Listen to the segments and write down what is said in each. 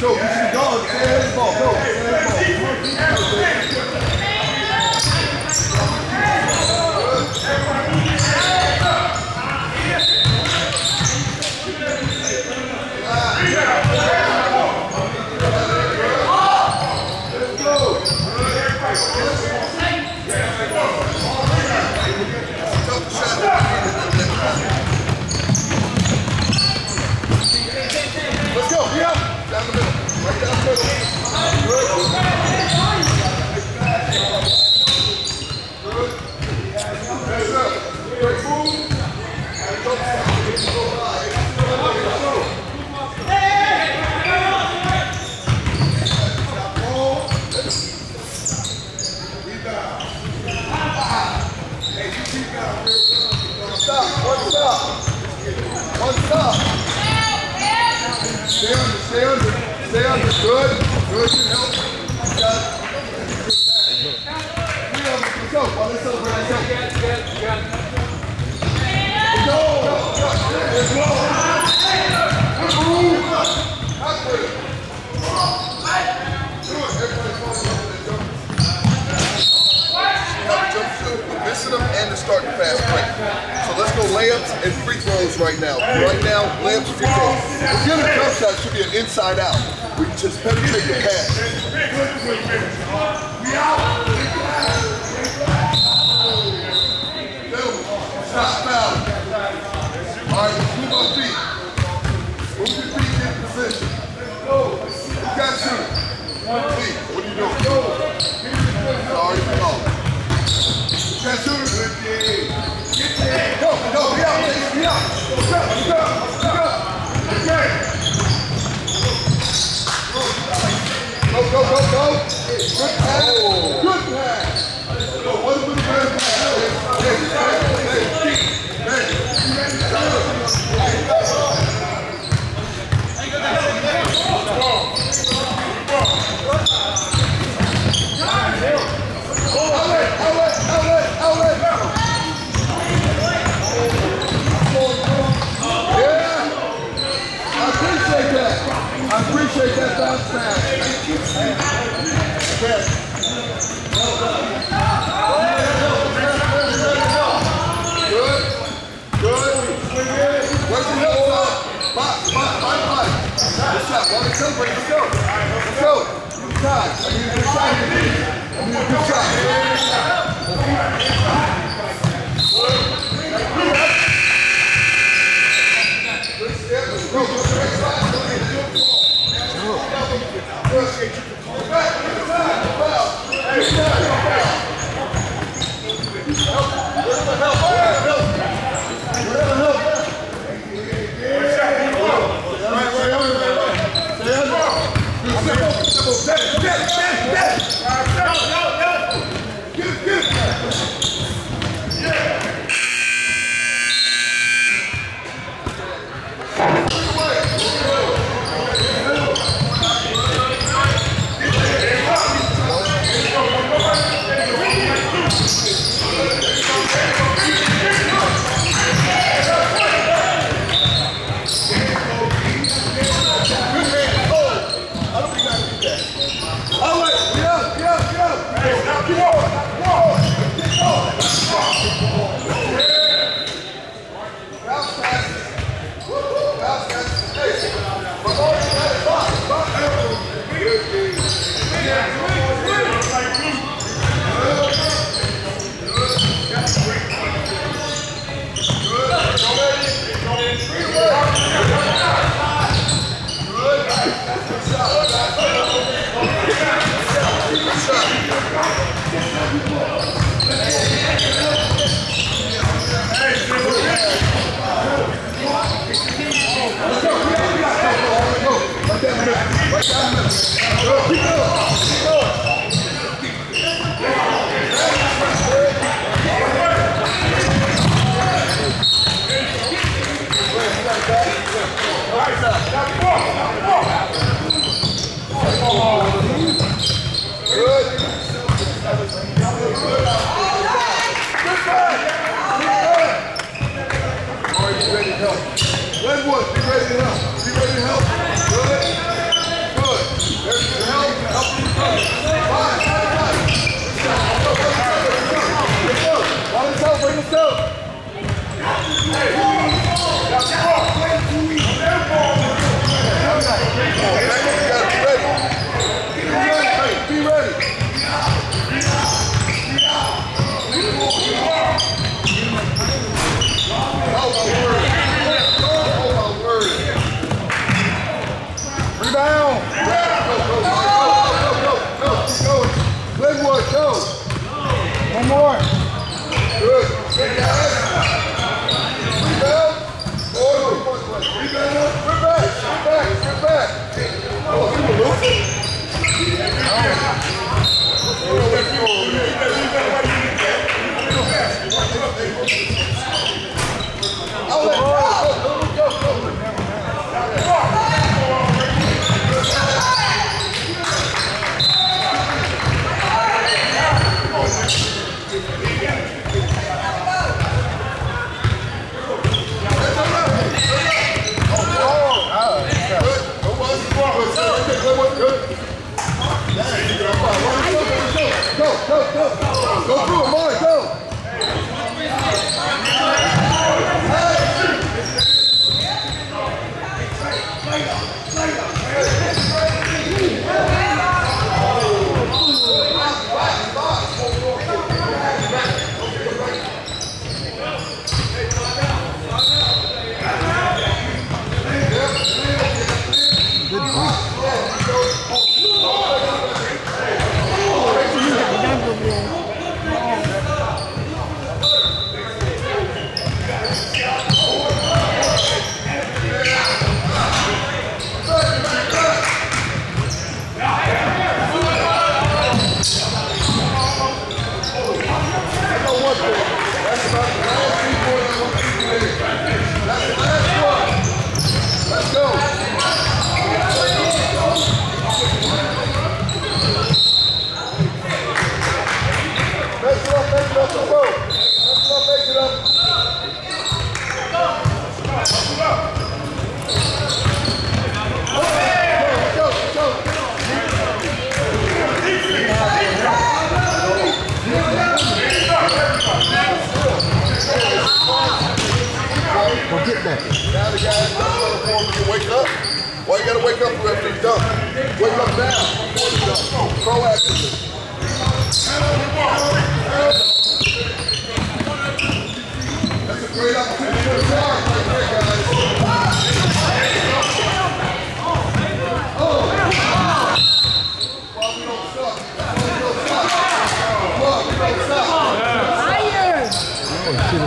Go, go, go, stay ahead of the ball. Let's go, yeah, down the middle, right down the middle. Good. Good. Pass up. Quick move. And go back. Go high. Stop, one stop. One stop. Stay under, stay under, stay under. Good, good, good help. It. Three of them, let's go. They celebrate, let's go. Let's go. Let's go. Good move. Halfway. Do it. Everybody falling over there, jump. Jump shoot, missing them, and the fast break. So let's go layups and free throws right now. Right now, layups and free throws. If you're a jump shot, it should be an inside out. We just penetrate the pass. Gentlemen, Stop fouling. You. Lee, what. Go, go, get out, Chase, get out. Get up, get up, get up. Okay. Go, go, go, go. Good pass. Oh. Good the bad pass. Pop, pop, pop, pop. Good shot. One and two, break. Let's go. Let's go. Good shot. I need a good shot. I need a good shot.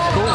Oh,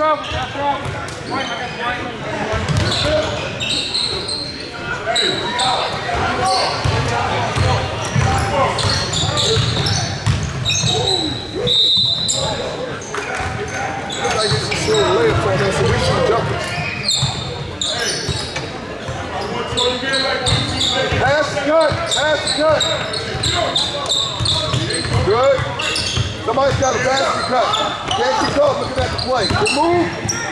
trouble, got trouble. Pass cut, pass cut. Good. Somebody's got a basket cut. Can't keep up looking at the play. Good move.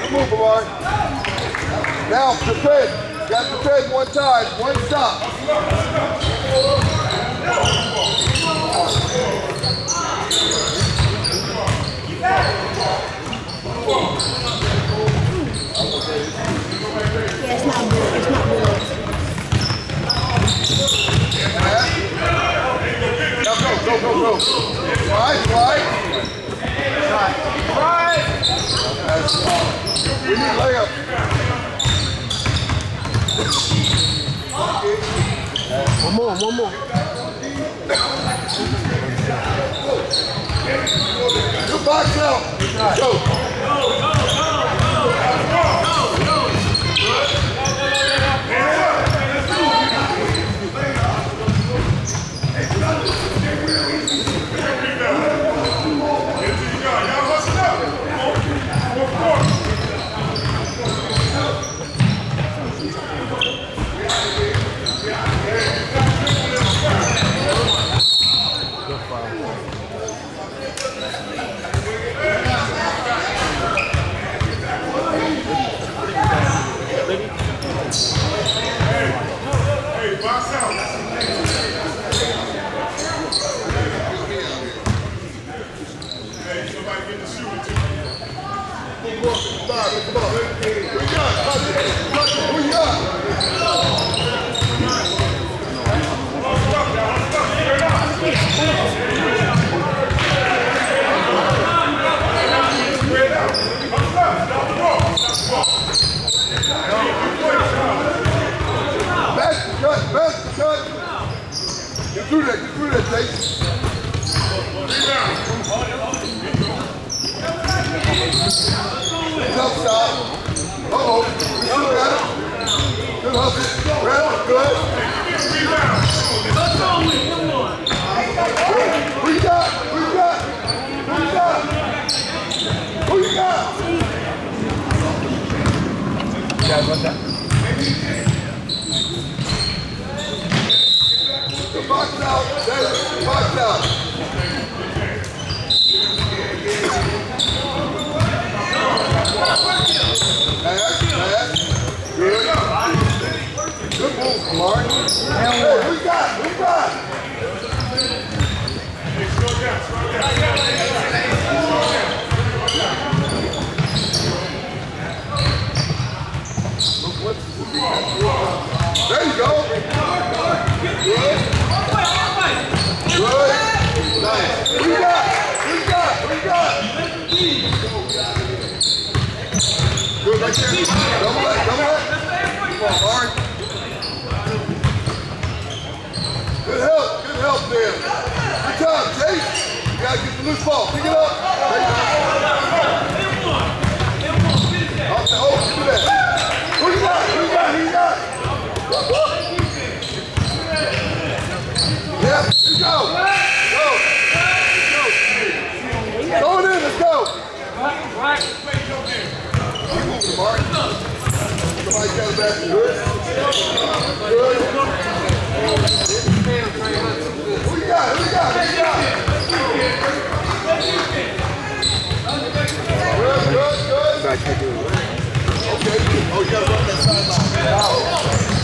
Good move, Amari. Now, defend. Got to defend one time, one stop. Yeah, it's not good. It's not good. Now go, go, go, go. Slide, slide. Right. That's- We need layup. One more, one more. Good box out. Go. Hey, box out. Hey, somebody get the shooter too. Five, come on. Who you got? Who you got? Basket cut, basket cut. Get through that, get through that, Jason. Jump stop. Uh-oh. We still got it. Good hustle. Good. Good. Who you got? Who you got? Who you got? Who you got? The box out. David, box out. Pass, pass. Good. Good move, Mark. Hey, who you got? Who you got? There you go. Good. Good. Nice. Who you got? Who you got? Who you got? Good right there. Double that, double that. Come on, Mark. Good help, good help there. Good job, Chase. You gotta get the loose ball. Pick it up. Off the- Oh, do that. Who you got? Who you got? Who you got? Yep, you go. Go. Go. It in, let's go. Right. Somebody got a basket. Good. Good. Who you got? Who you got? Who you got? Good, good, good. Okay. Oh, you gotta run that sideline.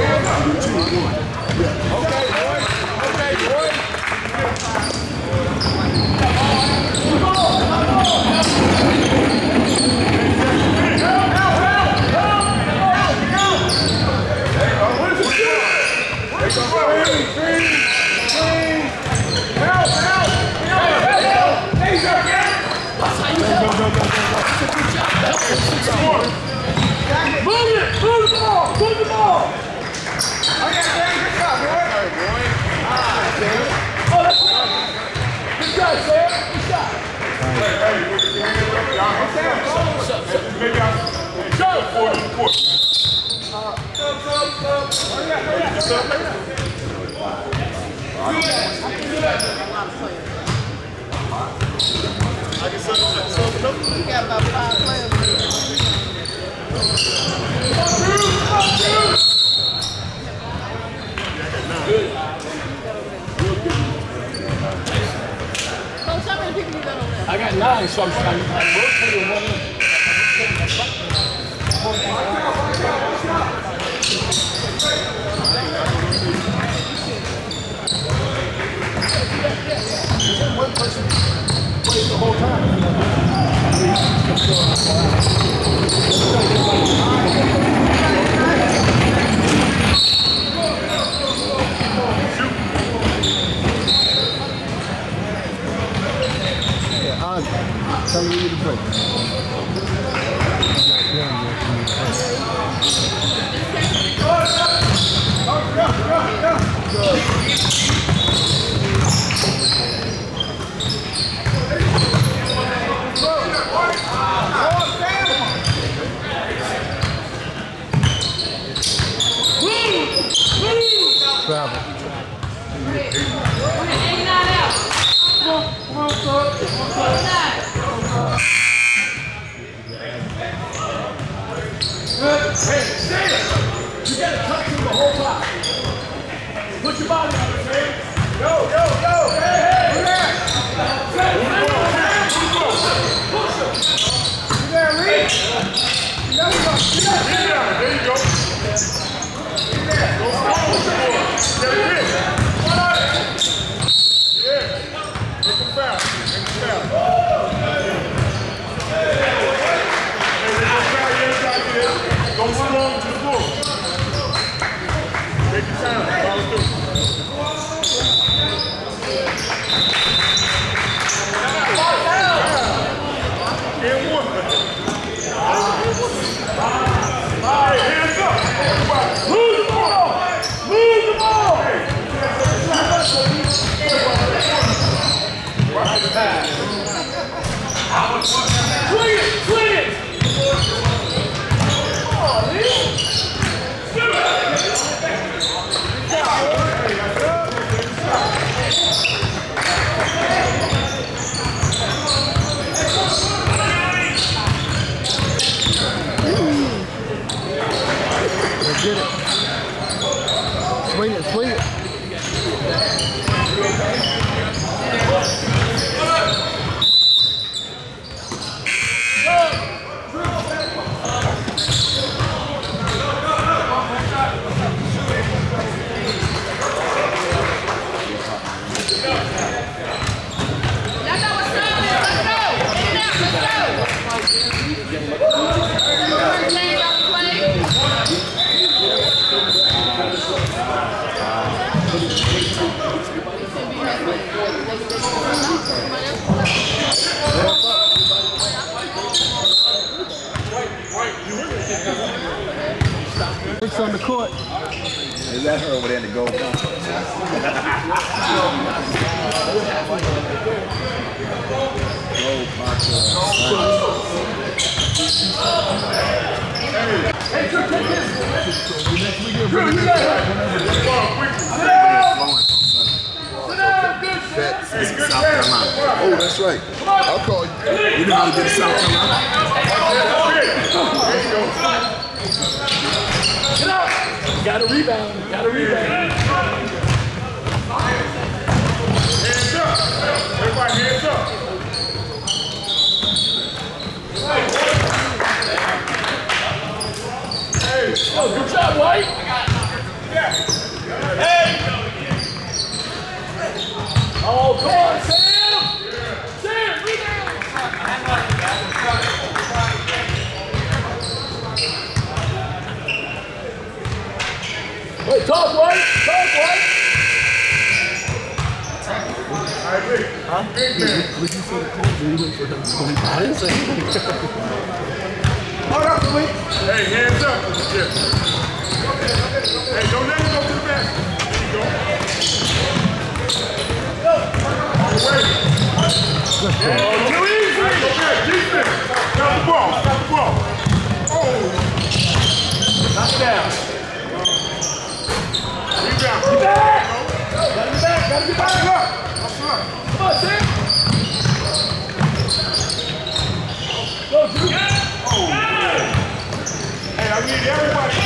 We got about five players. Coach, how many people you got over there? I got nine, so I'm trying to rotate One person plays the whole time. Tell me you to play. Travel. Is that her over there in the gold? Gold box. This is South Carolina. Oh, that's right. I'll call you. You know how to get to South Carolina? Got a rebound. Got a rebound. Hands up. Everybody hands up. Hey. Oh, good job, White. Hey. Oh, come on, Sam. Sam, rebound. Wait, talk, what? Talk, what? I agree. Huh? Would, you say the coach really for him I didn't say anything. Hey, hands up. Yeah. Hey, don't let him go to the back. There you go. Go. Good. Yeah. everybody.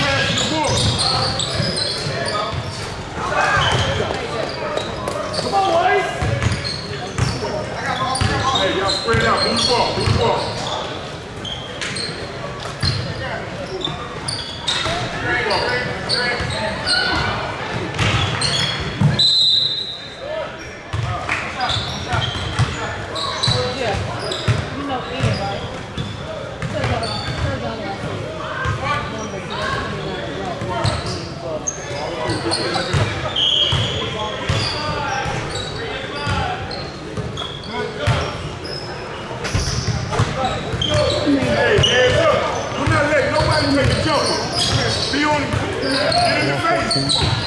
Okay.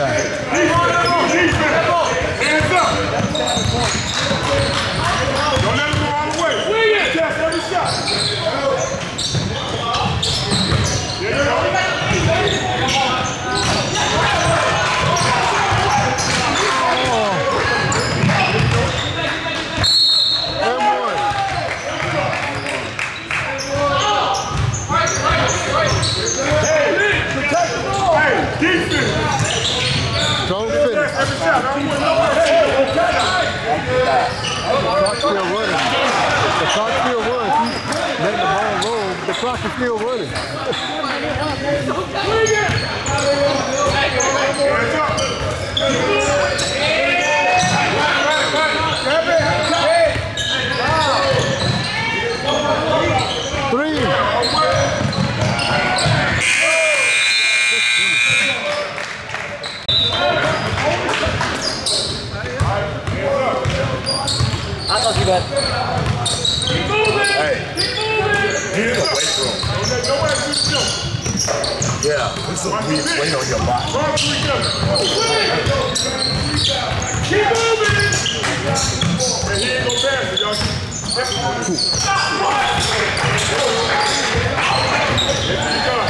Да. still running. The clock's still running. Letting the ball roll. The clock is still running. Hands up. but. Hey, here's a weight room. Yeah, this is a weak weight on your body. Keep moving! And he ain't gonna pass it, y'all. Stop! Here we go.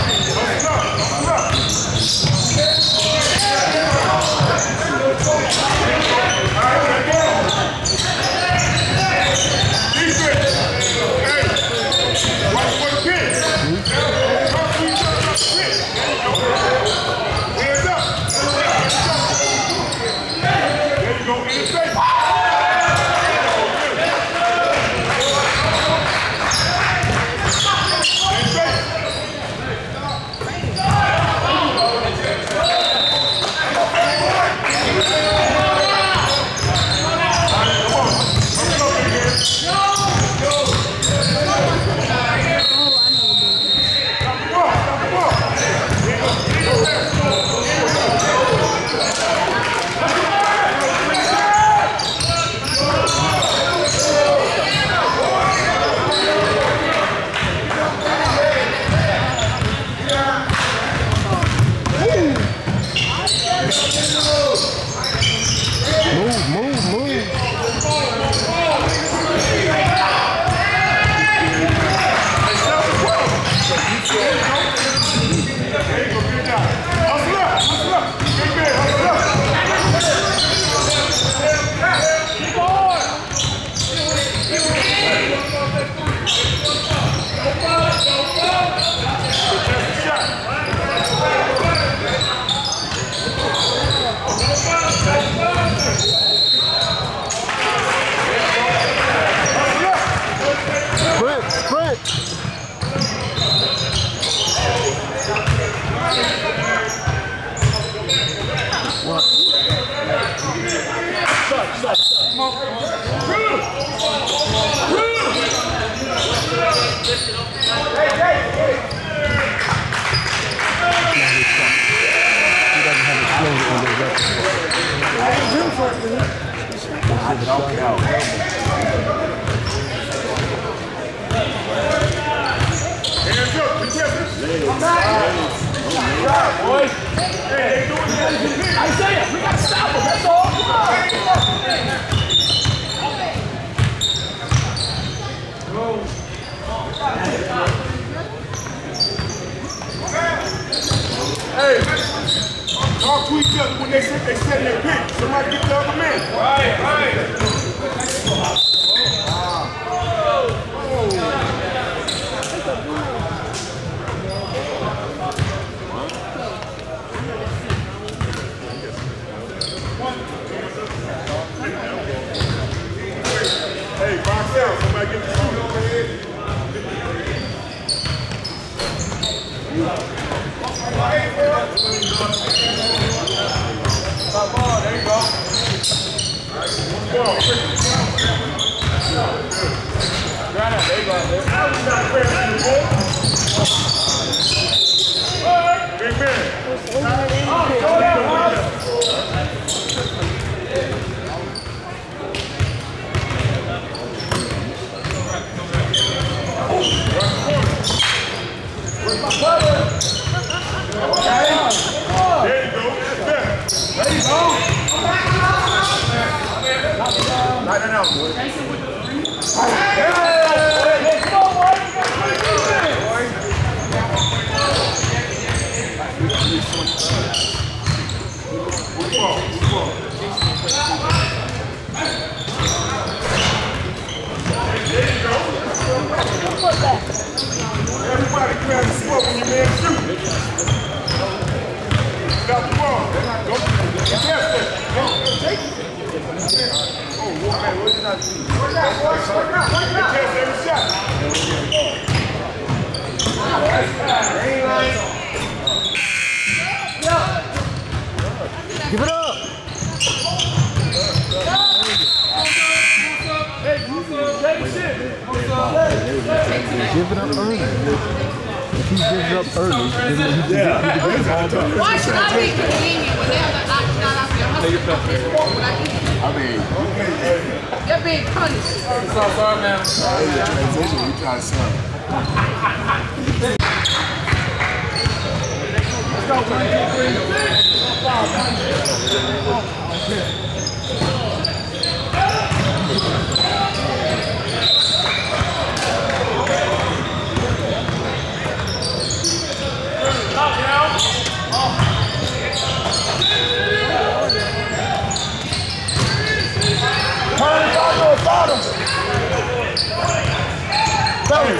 Hey, Y'all tweet up when they said they said their pick. Somebody get the other man. Right, right. Come on, there you go. Go. Man shoot. Stop the ball. Go. Contest it. Shot. Give it up. Give it up early. If he gives it up early, then he can Why should I be convenient when they're not knocking out after your husband? What I eat? I mean, They're being punished. transition, we try to sell. Turn it out to the bottom. Fellas, turn it up. All right, get this energy going. Let's get it going. Get that ball. Lead all rebound.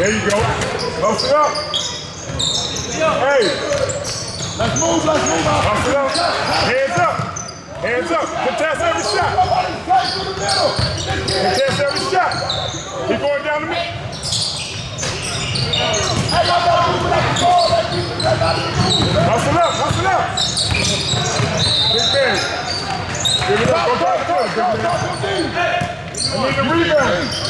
There you go. Hustle up. Hey, Let's move, let's move out. hustle up. Hands up. Hands up. Contest every shot. Somebody play the middle. Contest every shot. He going down the middle. Hey, y'all gotta move it up the ball. Let people get out of the move. Hustle up. Hustle up. Big man. Give it up. Go corner, big man. Double D. I need the rebound.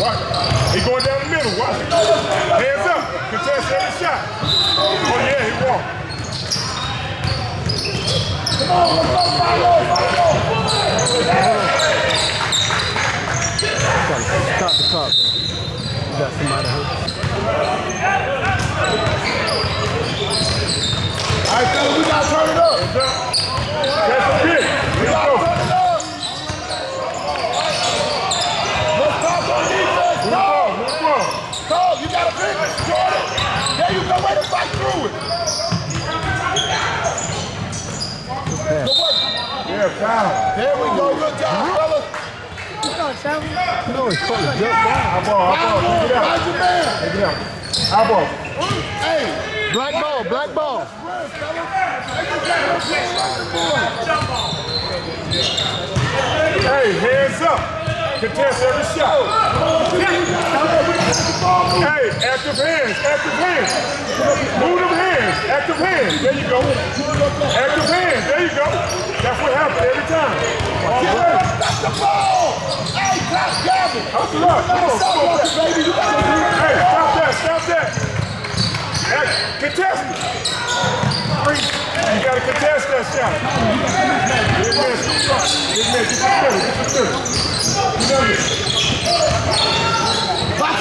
Watch. He going down the middle. Watch. Hands up. Contest every shot. Oh, yeah, he walked. Come on, let's go, follow, follow. Stop the clock, man. You got somebody hurt. All right, fellas, we gotta turn it up. That's big. We Let's gotta go. turn it up. Let's talk on defense, Move dog. on. Move on. Dog, you got a pick. Jordan. There you go. Way to fight through it. Good work. Foul. There we go. Good job, fellas. You know he's supposed to jump down. High ball. High ball. Take it out. Find your man. Take it out. High ball. Hey. Black ball, black ball. Hey, hands up. Contest every shot. Hey, active hands, active hands. Move them hands, active hands. There you go. Active hands, there you go. That's what happens every time. All right. That's the ball. Hey, clap Gavin. Hustle up. Come on, come on. baby. Hey, stop that, stop that. Contest it. You gotta contest that shot. Scoop up. Big man, get the middle, get the middle. Get under. Rebound, rebound. Let's go.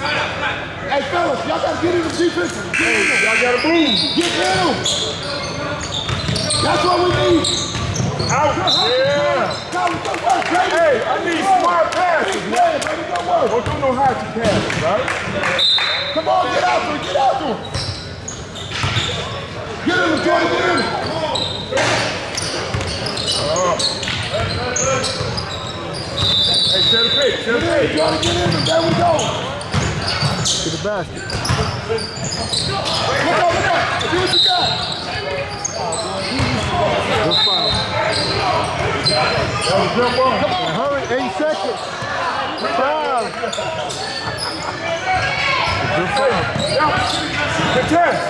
Hey, fellas, y'all gotta get in the defense. Him. Y'all gotta move. Get him. That's what we need. Out. Yeah. College, go work, baby. Hey, I need smart passes, man. baby. Go work. Don't do no hockey passes, right? Come on, get out there. Get out there. Get in him, Jordan. Get in him. Hey, set a pace, set a Get in. Jordan. Get in. There we go. To the basket. Look over there. See what you got. Good foul. That was a jump ball. Come on. Hurry, eight seconds. Foul. Good foul. Now, contest.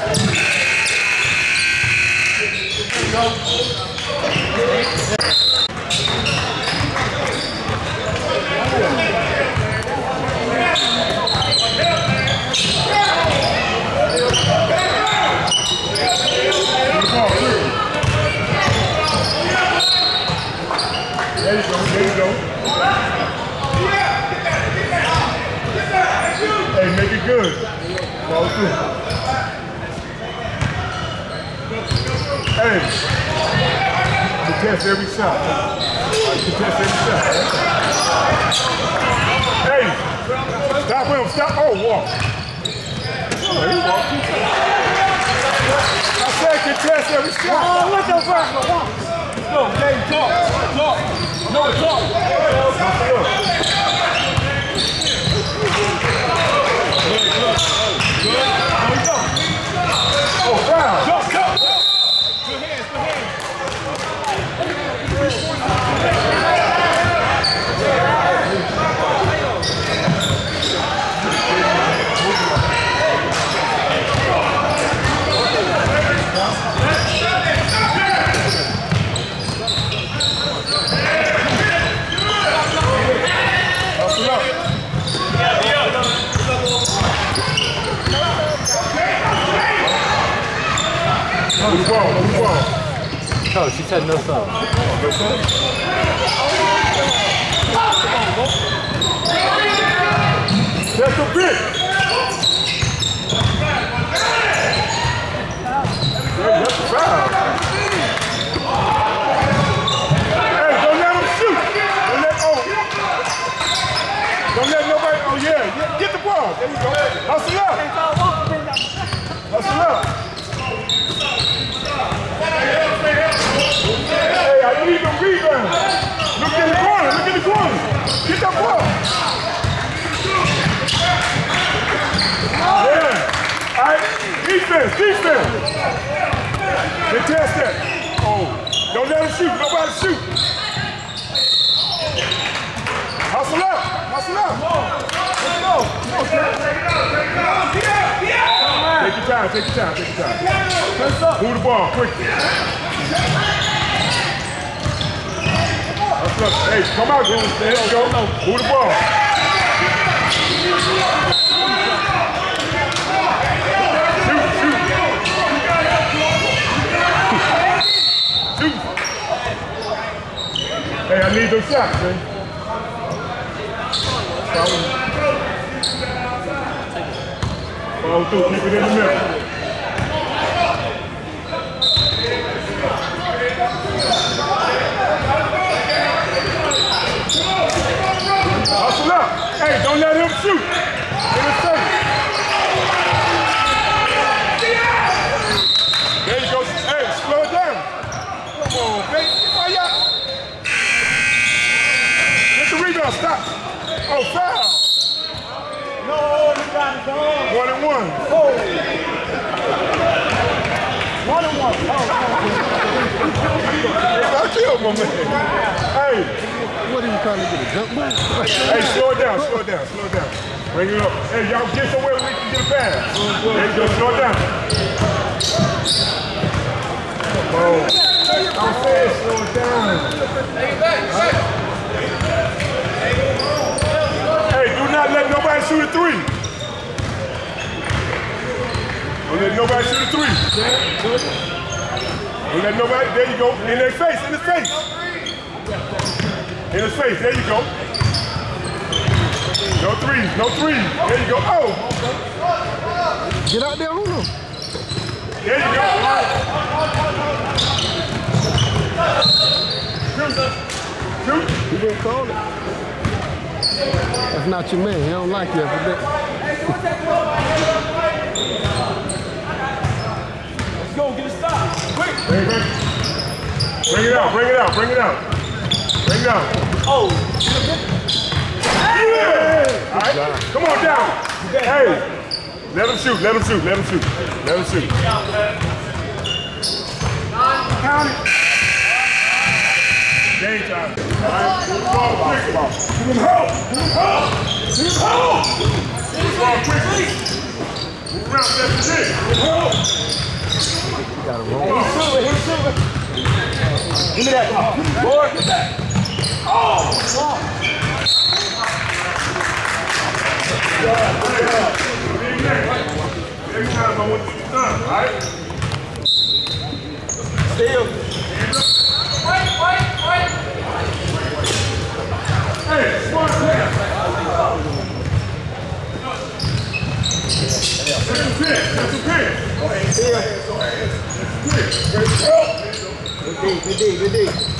There you go, there you go. Hey, make it good. Oh, walk. Oh, he walked. I said contest every shot. What's your first one? No, Dave, talk. Talk. No, talk. Oh, foul. Jump, jump, jump. Good hands, good hands. Hustle up. Move the ball, move the ball. Coach, she said no foul. That's a bit. That's a foul. Get the ball. There you go. Hustle up. Hustle up. Hey, I need the rebound. Look in the corner, look in the corner. Get that ball. Yeah. All right. Defense, defense. Contest that. Oh, don't let him shoot. Nobody shoot. Hustle up. Hustle up. Let's go. Take your time. Take your time. Take your time. Move the ball quickly. Up. Hey, come out, dude. There you go. Move the ball. Hey, I need those shots, man. Follow through. Keep it in the middle. Hustle up. Hey, don't let him shoot. In the circle. There you go. Hey, slow it down. Come on, baby. Why y'all? Get the rebound. Stop. Oh, foul. No, you got it. Oh, One and one. Oh. one and one. Oh, oh, oh. I killed my man. Hey, What are you trying to get a jump ball? hey, slow down, slow down, slow down. Bring it up. Hey, y'all get somewhere we can get a pass. There you go, slow down. Oh, I'm saying slow down. Hey, do not let nobody shoot a three. Don't let nobody shoot a three. Don't let nobody, there you go. In their face, in his face. In his face, there you go. No threes, no threes. There you go. Oh, Get out there on there you go. Shoot, shoot. You didn't call it. That's not your man. He don't like you after that. Let's go, get a stop. Quick. Bring, bring. Bring it out, bring it out, bring it out. Bring it out. Oh. Yeah! All right, come on down. Hey, let him shoot, let him shoot, let him shoot, let him shoot. Count it. Game time. All right, move the quick. Give him help, give him help, give him help. Move the ball quickly. Move around, that's it. Give him help. You gotta roll. Give me that. Board. Good D, good D, good D.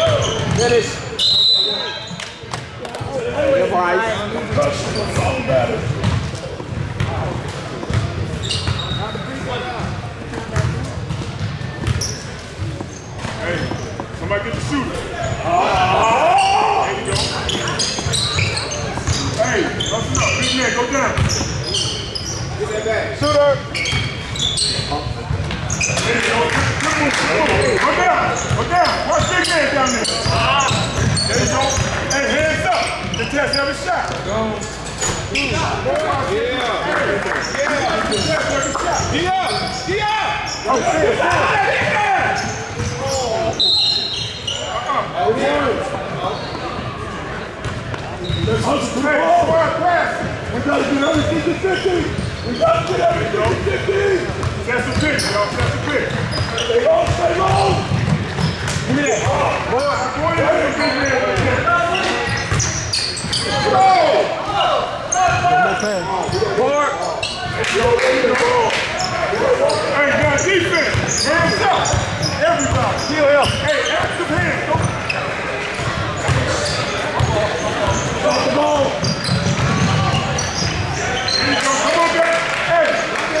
Finish. Give ice. Hey, somebody get the shooter. There you go. Hey, hustle up. Big man, go down. Shooter. There you go. Good move, good move. Go down. Go down. Watch big man down there. There you go. Hey, hands up. The every shot. Go. Yeah. Yeah. Test every shot. Yeah. Yeah. Oh, shit, shit. Let's hustle to the Hey, ball. square pass. We gotta get everything to 50. We gotta get everything to 50. That's. That's a pick. Stay low, stay now defense. Hands up. Drop the ball. There you go. Come on back. Hey,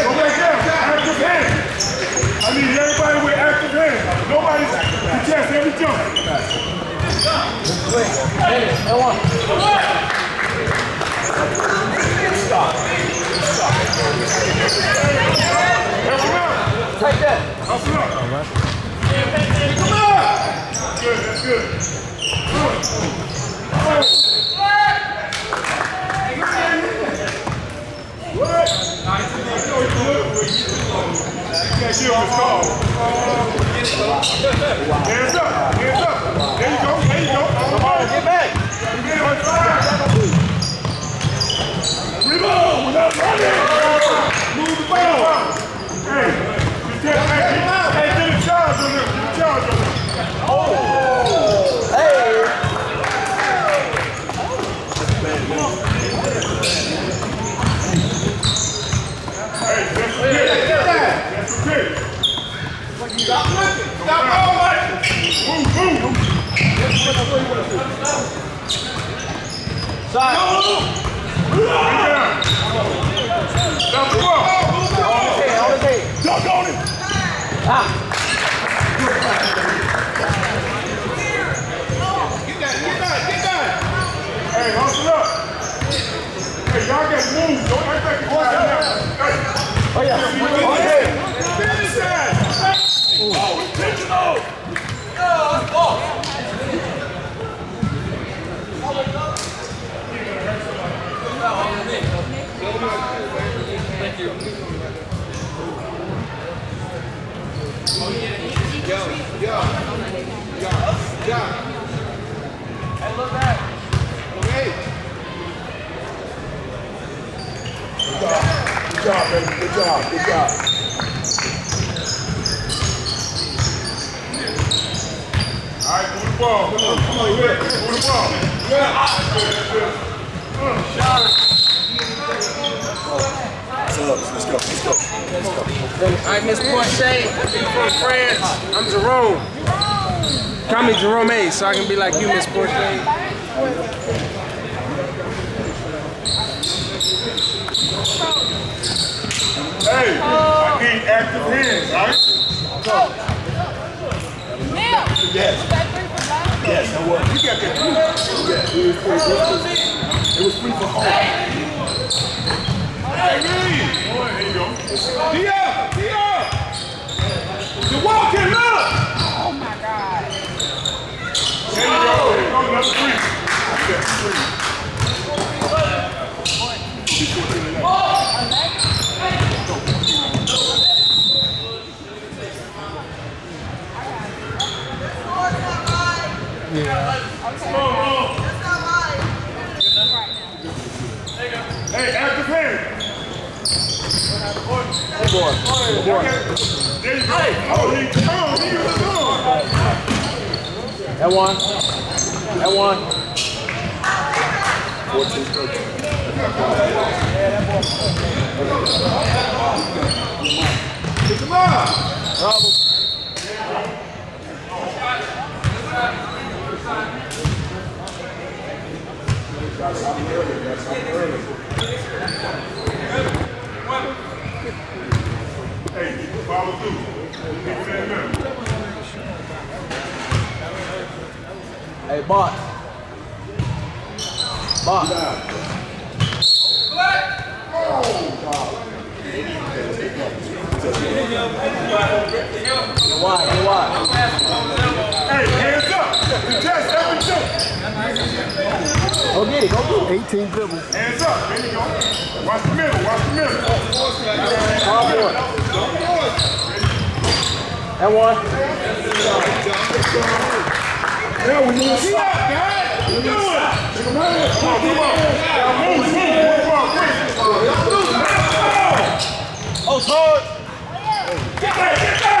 go back down. Active hands. I need everybody with active hands. Nobody's to test every jump. Help him out. Take that. Hustle up. Come on. Good, that's good. Can't his call. Hands up, hands up. There you go, there you go. Come on, Get back. Rebound. We're not running. Move the ball. Hey, you can't, hey, get- hey, get a charge on him, get a charge on him. Hey. Hey, that's a pick. That's a pick. Stop looking. Stop all right. Number four. Dunk on him. Hey, hustle up. Hey, y'all get moved. Don't act like Oh, yeah. Oh, yeah. That. Oh. Good job, baby. Good job. Good job. All right, move the ball. Come on, come on, here. Move the ball. Yeah. Shot it. So, let's go, let's go. All right, Miss Porsche, from France. I'm Jerome. Call me Jerome A, so I can be like you, Miss Porsche. Hey, I need active hands, all right? Neil. Yes. That three for last. Yes, that was. You got that. Yeah, it was, it was, it was free for home. Hey, Lee. Boy, there you go. Dia, Dia. You're walking, look. Oh my God. There you go. There you go. Another three. That's three. Boy. Oh, he, come he was on. That one. That one. 14, 13. Come on. Bravo. Hey, follow through. Hey, box. Box. Get wide, get. Hey, hands up. Contest every two. Go get it, go get it. 18 dribbles. Hands up. There you go. Watch the middle. Watch the middle. Foul boy. That one. Yeah, we need to stop, guys. What you doing? Come on, come on, come on. Now move, move, move, move, quick. Oh, it's hard. Get back, get back.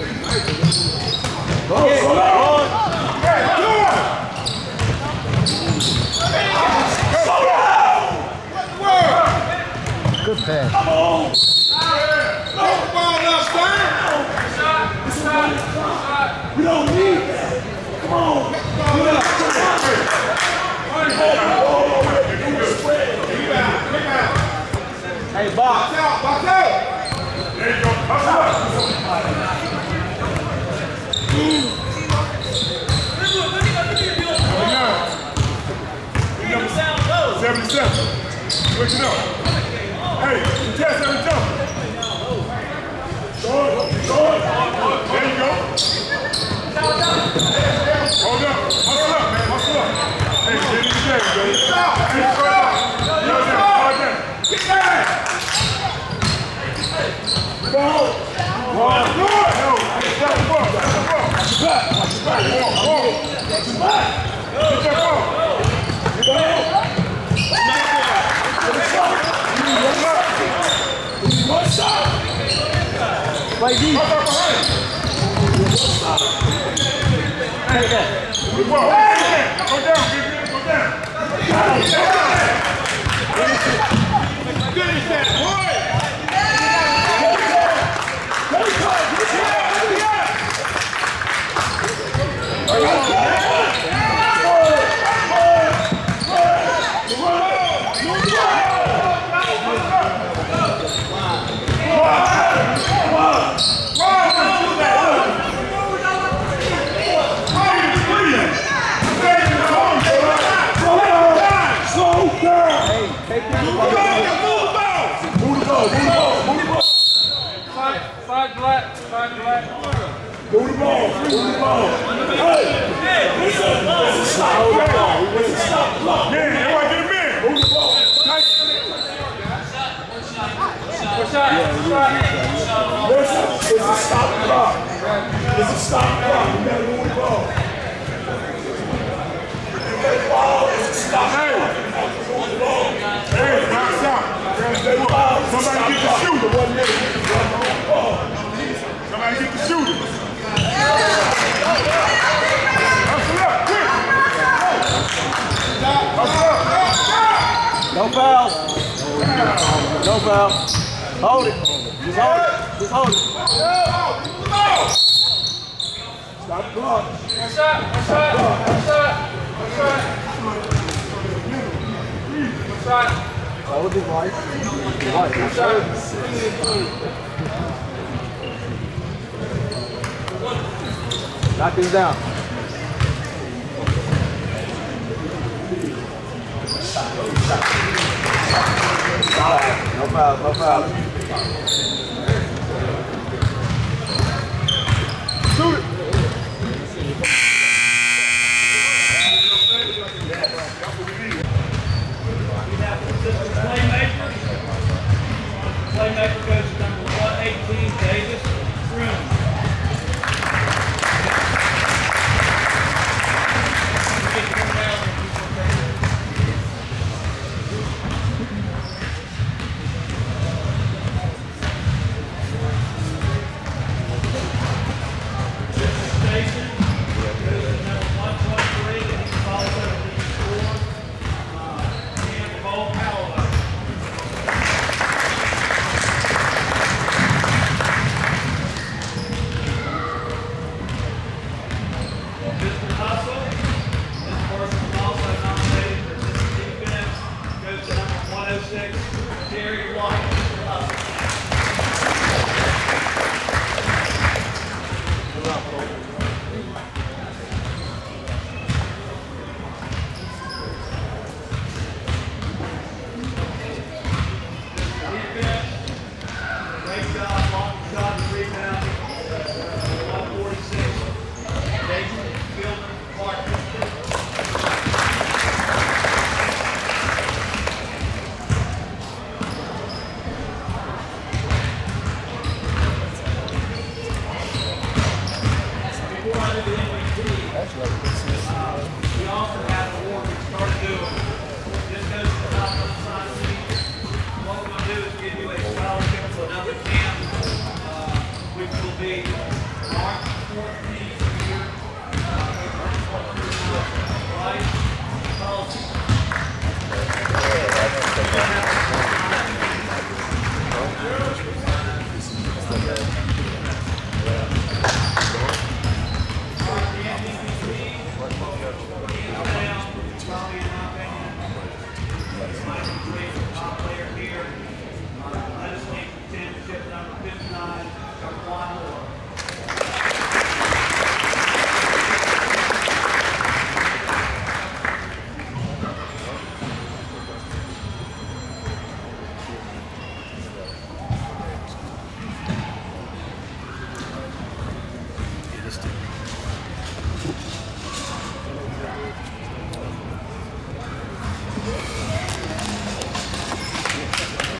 Good pass. We don't need that. Come on. Get up. Hey, box. There you go. Hustle up. Switch it up. Hey, contest every jump. Go it, go it. There you go. Hold up. Hustle up, man. Hustle up. Hey, get in the game, baby. Stop. Hey, go down. Go down. Go down. Get back. Go. One. Good. No. Hey, step up. Step up. Get your phone. Play deep. Good ball. Go down, Vivian. Go down. Good as that, boy. Side, side black, side black. Yeah, everybody get him in. Move the ball. Tight. Push out, push out. Listen, it's a stop clock. It's a stop clock. You gotta move the ball. You get the ball, it's a stop Hey. Move the ball. Hey, box out. Somebody get the shooter. Somebody get the shooter. No foul. No foul. Hold it. Just hold it. Just hold it. Stop the clock. Push out, push out, push out, push out. Push out. Hold it right. Right. Knock this down. No foul, no foul.